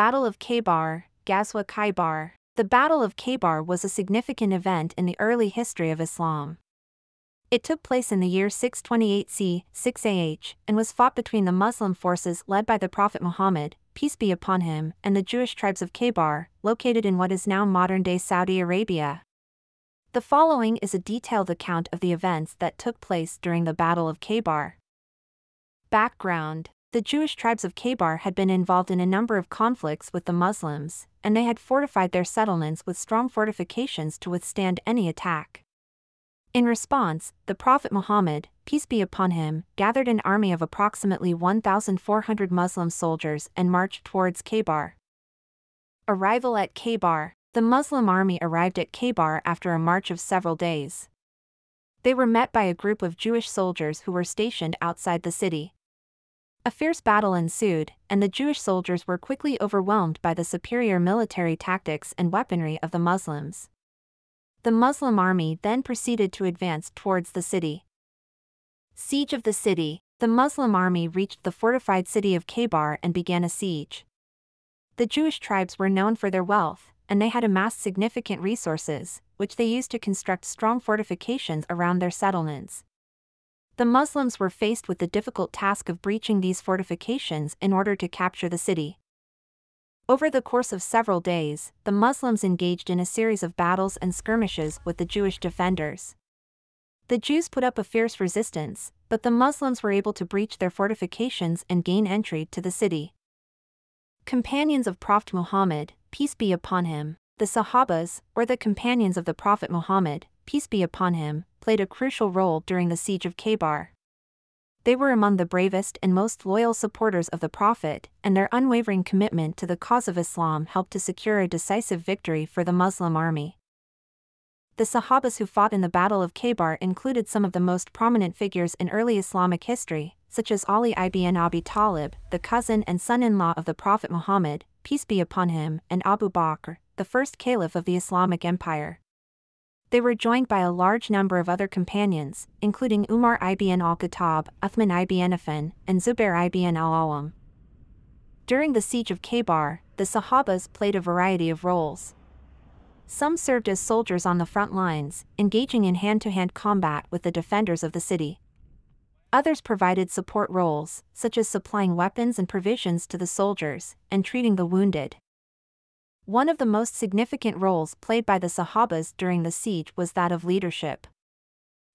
Battle of Khaybar, Ghazwa Khaybar. The Battle of Khaybar was a significant event in the early history of Islam. It took place in the year 628 c. 6 AH and was fought between the Muslim forces led by the Prophet Muhammad, peace be upon him, and the Jewish tribes of Khaybar, located in what is now modern-day Saudi Arabia. The following is a detailed account of the events that took place during the Battle of Khaybar. Background The Jewish tribes of Khaybar had been involved in a number of conflicts with the Muslims, and they had fortified their settlements with strong fortifications to withstand any attack. In response, the Prophet Muhammad, peace be upon him, gathered an army of approximately 1,400 Muslim soldiers and marched towards Khaybar. Arrival at Khaybar The Muslim army arrived at Khaybar after a march of several days. They were met by a group of Jewish soldiers who were stationed outside the city. A fierce battle ensued, and the Jewish soldiers were quickly overwhelmed by the superior military tactics and weaponry of the Muslims. The Muslim army then proceeded to advance towards the city. Siege of the city The Muslim army reached the fortified city of Khaybar and began a siege. The Jewish tribes were known for their wealth, and they had amassed significant resources, which they used to construct strong fortifications around their settlements. The Muslims were faced with the difficult task of breaching these fortifications in order to capture the city. Over the course of several days, the Muslims engaged in a series of battles and skirmishes with the Jewish defenders. The Jews put up a fierce resistance, but the Muslims were able to breach their fortifications and gain entry to the city. Companions of Prophet Muhammad, peace be upon him, the Sahabas, or the companions of the Prophet Muhammad, peace be upon him, played a crucial role during the siege of Khaybar they were among the bravest and most loyal supporters of the Prophet, and their unwavering commitment to the cause of Islam helped to secure a decisive victory for the Muslim army. The Sahabas who fought in the Battle of Khaybar included some of the most prominent figures in early Islamic history, such as Ali ibn Abi Talib, the cousin and son-in-law of the Prophet Muhammad, peace be upon him, and Abu Bakr, the first caliph of the Islamic Empire they were joined by a large number of other companions, including Umar ibn al-Khattab, Uthman ibn Affan, and Zubair ibn al-Awwam. During the siege of Khaybar, the Sahabas played a variety of roles. Some served as soldiers on the front lines, engaging in hand-to-hand -hand combat with the defenders of the city. Others provided support roles, such as supplying weapons and provisions to the soldiers, and treating the wounded. One of the most significant roles played by the Sahabas during the siege was that of leadership.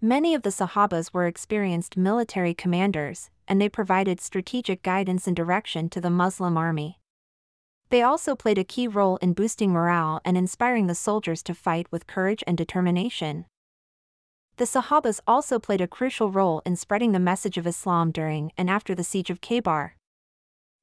Many of the Sahabas were experienced military commanders, and they provided strategic guidance and direction to the Muslim army. They also played a key role in boosting morale and inspiring the soldiers to fight with courage and determination. The Sahabas also played a crucial role in spreading the message of Islam during and after the siege of Khaybar.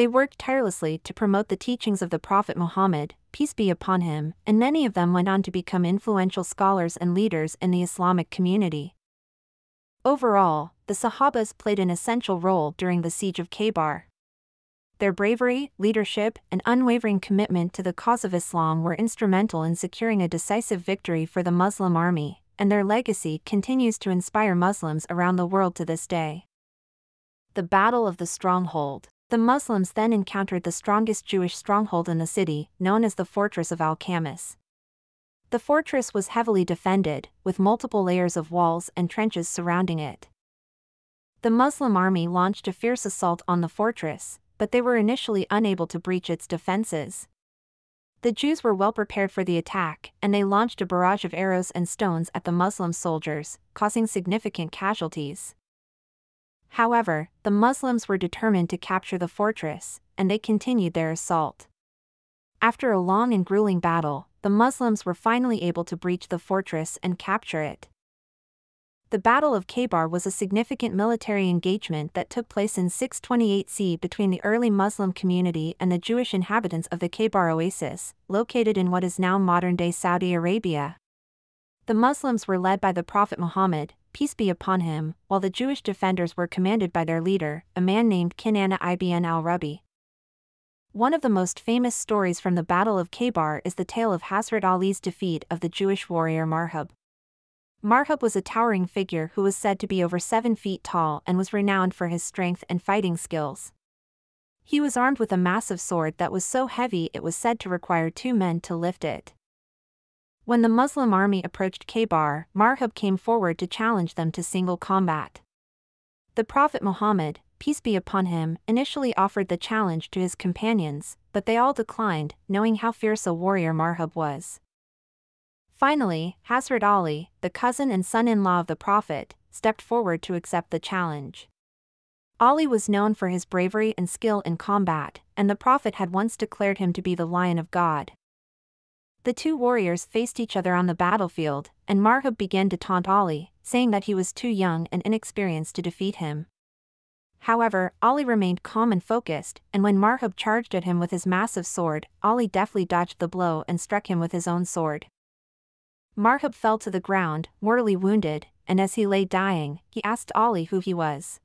They worked tirelessly to promote the teachings of the Prophet Muhammad, peace be upon him, and many of them went on to become influential scholars and leaders in the Islamic community. Overall, the Sahabas played an essential role during the siege of Khaybar. Their bravery, leadership, and unwavering commitment to the cause of Islam were instrumental in securing a decisive victory for the Muslim army, and their legacy continues to inspire Muslims around the world to this day. The Battle of the Stronghold the Muslims then encountered the strongest Jewish stronghold in the city, known as the Fortress of Al-Khamis. The fortress was heavily defended, with multiple layers of walls and trenches surrounding it. The Muslim army launched a fierce assault on the fortress, but they were initially unable to breach its defenses. The Jews were well prepared for the attack, and they launched a barrage of arrows and stones at the Muslim soldiers, causing significant casualties. However, the Muslims were determined to capture the fortress, and they continued their assault. After a long and grueling battle, the Muslims were finally able to breach the fortress and capture it. The Battle of Khaybar was a significant military engagement that took place in 628 C between the early Muslim community and the Jewish inhabitants of the Khaybar Oasis, located in what is now modern-day Saudi Arabia. The Muslims were led by the Prophet Muhammad, peace be upon him, while the Jewish defenders were commanded by their leader, a man named Kinana ibn al-Rabi. One of the most famous stories from the Battle of Khaybar is the tale of Hazrat Ali's defeat of the Jewish warrior Marhab. Marhab was a towering figure who was said to be over seven feet tall and was renowned for his strength and fighting skills. He was armed with a massive sword that was so heavy it was said to require two men to lift it. When the Muslim army approached Khaybar, Marhab came forward to challenge them to single combat. The Prophet Muhammad, peace be upon him, initially offered the challenge to his companions, but they all declined, knowing how fierce a warrior Marhab was. Finally, Hazrat Ali, the cousin and son-in-law of the Prophet, stepped forward to accept the challenge. Ali was known for his bravery and skill in combat, and the Prophet had once declared him to be the Lion of God. The two warriors faced each other on the battlefield, and Marhab began to taunt Ali, saying that he was too young and inexperienced to defeat him. However, Ali remained calm and focused, and when Marhab charged at him with his massive sword, Ali deftly dodged the blow and struck him with his own sword. Marhab fell to the ground, mortally wounded, and as he lay dying, he asked Ali who he was.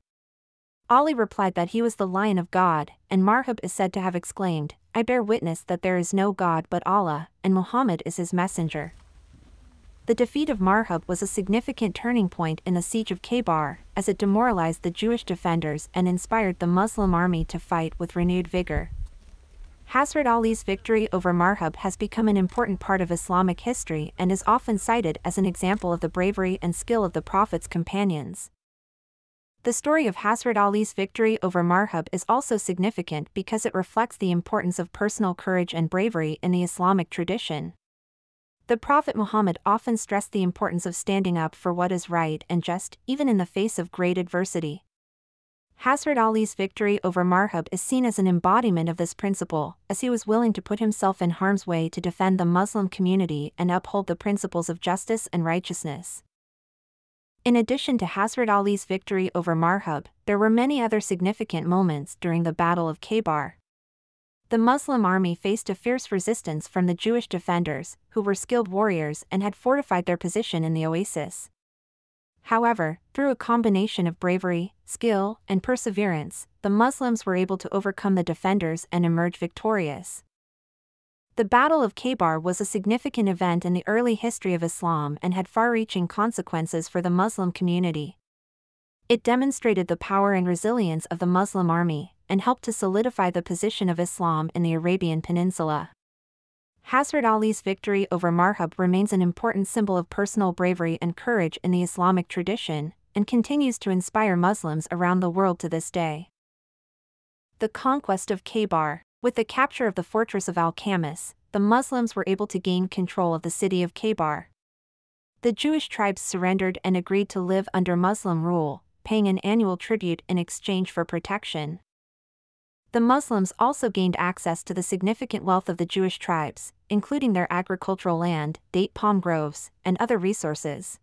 Ali replied that he was the Lion of God, and Marhab is said to have exclaimed, I bear witness that there is no God but Allah, and Muhammad is his messenger. The defeat of Marhab was a significant turning point in the siege of Khaybar, as it demoralized the Jewish defenders and inspired the Muslim army to fight with renewed vigor. Hazrat Ali's victory over Marhab has become an important part of Islamic history and is often cited as an example of the bravery and skill of the Prophet's companions. The story of Hazrat Ali's victory over Marhab is also significant because it reflects the importance of personal courage and bravery in the Islamic tradition. The Prophet Muhammad often stressed the importance of standing up for what is right and just, even in the face of great adversity. Hazrat Ali's victory over Marhab is seen as an embodiment of this principle, as he was willing to put himself in harm's way to defend the Muslim community and uphold the principles of justice and righteousness. In addition to Hazrat Ali's victory over Marhab, there were many other significant moments during the Battle of Khaybar. The Muslim army faced a fierce resistance from the Jewish defenders, who were skilled warriors and had fortified their position in the oasis. However, through a combination of bravery, skill, and perseverance, the Muslims were able to overcome the defenders and emerge victorious. The Battle of Khaybar was a significant event in the early history of Islam and had far-reaching consequences for the Muslim community. It demonstrated the power and resilience of the Muslim army, and helped to solidify the position of Islam in the Arabian Peninsula. Hazrat Ali's victory over Marhab remains an important symbol of personal bravery and courage in the Islamic tradition, and continues to inspire Muslims around the world to this day. The Conquest of Khaybar with the capture of the fortress of Al-Khamis, the Muslims were able to gain control of the city of Khaybar. The Jewish tribes surrendered and agreed to live under Muslim rule, paying an annual tribute in exchange for protection. The Muslims also gained access to the significant wealth of the Jewish tribes, including their agricultural land, date palm groves, and other resources.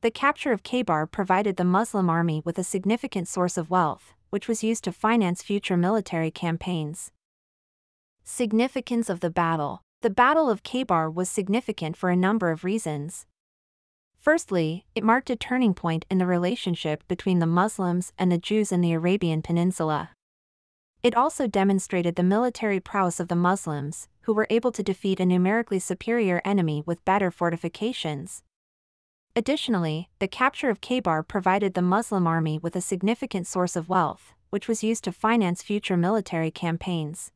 The capture of Khaybar provided the Muslim army with a significant source of wealth, which was used to finance future military campaigns. Significance of the battle The Battle of Khaybar was significant for a number of reasons. Firstly, it marked a turning point in the relationship between the Muslims and the Jews in the Arabian Peninsula. It also demonstrated the military prowess of the Muslims, who were able to defeat a numerically superior enemy with better fortifications. Additionally, the capture of Khaybar provided the Muslim army with a significant source of wealth, which was used to finance future military campaigns.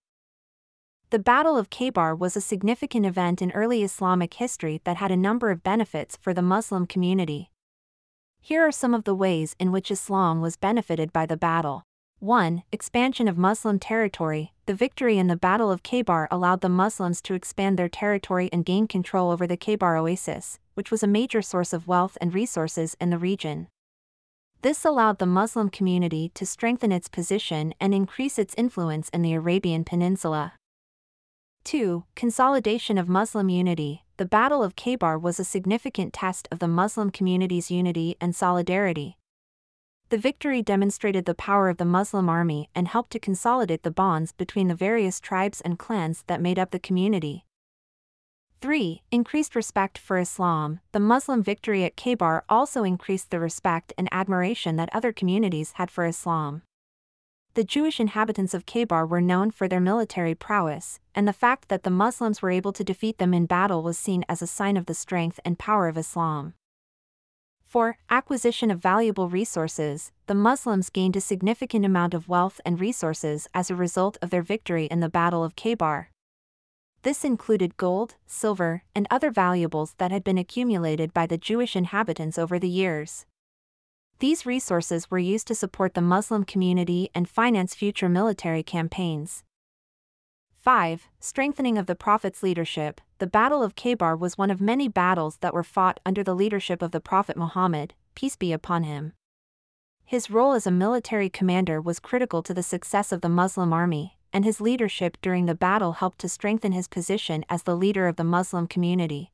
The Battle of Khaybar was a significant event in early Islamic history that had a number of benefits for the Muslim community. Here are some of the ways in which Islam was benefited by the battle. 1. Expansion of Muslim territory. The victory in the Battle of Khaybar allowed the Muslims to expand their territory and gain control over the Khaybar oasis, which was a major source of wealth and resources in the region. This allowed the Muslim community to strengthen its position and increase its influence in the Arabian Peninsula. 2. Consolidation of Muslim unity. The Battle of Khaybar was a significant test of the Muslim community's unity and solidarity. The victory demonstrated the power of the Muslim army and helped to consolidate the bonds between the various tribes and clans that made up the community. 3. Increased respect for Islam. The Muslim victory at Khaybar also increased the respect and admiration that other communities had for Islam the Jewish inhabitants of Khaybar were known for their military prowess, and the fact that the Muslims were able to defeat them in battle was seen as a sign of the strength and power of Islam. 4. Acquisition of valuable resources. The Muslims gained a significant amount of wealth and resources as a result of their victory in the Battle of Khaybar. This included gold, silver, and other valuables that had been accumulated by the Jewish inhabitants over the years. These resources were used to support the Muslim community and finance future military campaigns. 5. Strengthening of the Prophet's leadership. The Battle of Khaybar was one of many battles that were fought under the leadership of the Prophet Muhammad, peace be upon him. His role as a military commander was critical to the success of the Muslim army, and his leadership during the battle helped to strengthen his position as the leader of the Muslim community.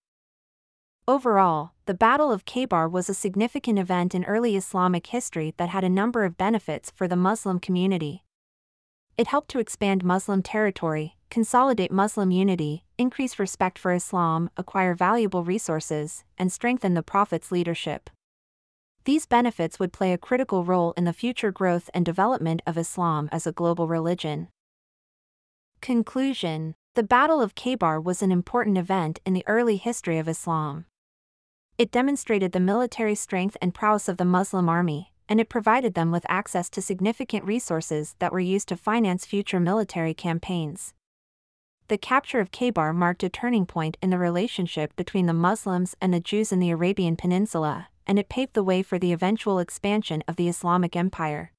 Overall, the Battle of Khaybar was a significant event in early Islamic history that had a number of benefits for the Muslim community. It helped to expand Muslim territory, consolidate Muslim unity, increase respect for Islam, acquire valuable resources, and strengthen the Prophet's leadership. These benefits would play a critical role in the future growth and development of Islam as a global religion. Conclusion The Battle of Khaybar was an important event in the early history of Islam. It demonstrated the military strength and prowess of the Muslim army, and it provided them with access to significant resources that were used to finance future military campaigns. The capture of Khaybar marked a turning point in the relationship between the Muslims and the Jews in the Arabian Peninsula, and it paved the way for the eventual expansion of the Islamic Empire.